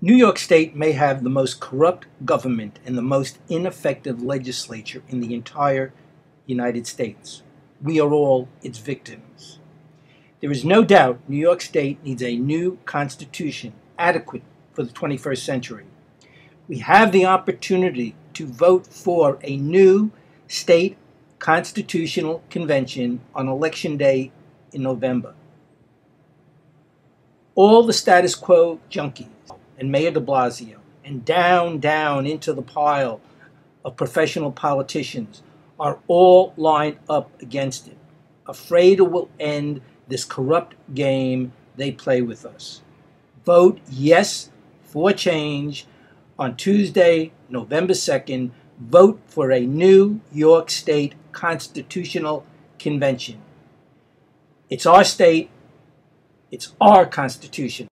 New York State may have the most corrupt government and the most ineffective legislature in the entire United States. We are all its victims. There is no doubt New York State needs a new constitution adequate for the 21st century. We have the opportunity to vote for a new state constitutional convention on election day in November. All the status quo junkies and Mayor de Blasio, and down, down into the pile of professional politicians are all lined up against it, afraid it will end this corrupt game they play with us. Vote yes for change on Tuesday, November 2nd. Vote for a New York State Constitutional Convention. It's our state, it's our Constitution.